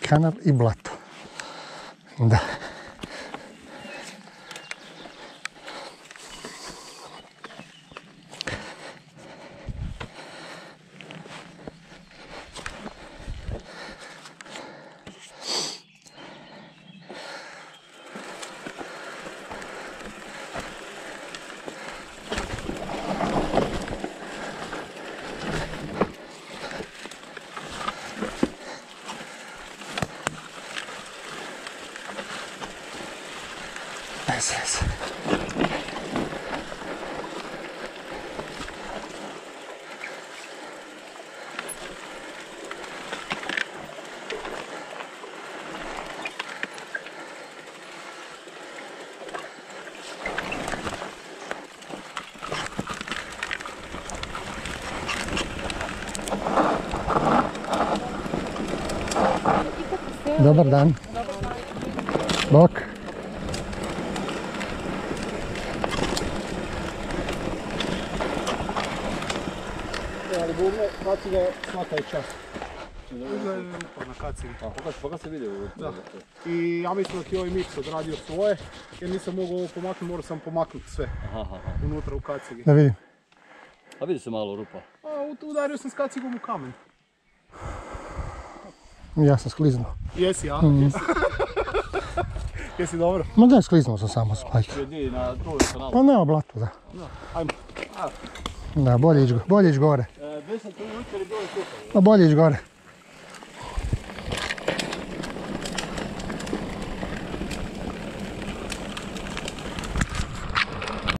Канар и Блат. Да. Yes, yes. Dobar dan. Bok. Ali bubne, kacige svaka je čast. na kacigi. A, pokaż, pokaż se video. Da. I ja mislim da ti ovaj miks odradio svoje, jer nisam mogao ovo pomaknuti, morao sam pomaknuti sve Aha, aha. unutra u kacigi. Da vidim. A vidi se malo rupa. A udario sam s kacigom u kamen. Ja sam skliznuo. Jesi, ja? Jesi. Jesi dobro? Ma da, skliznuo sam samo s kanalu. Pa nema blato, da. Ajmo. Da, bolje ići, bolje ići gore. uma tá bolje agora.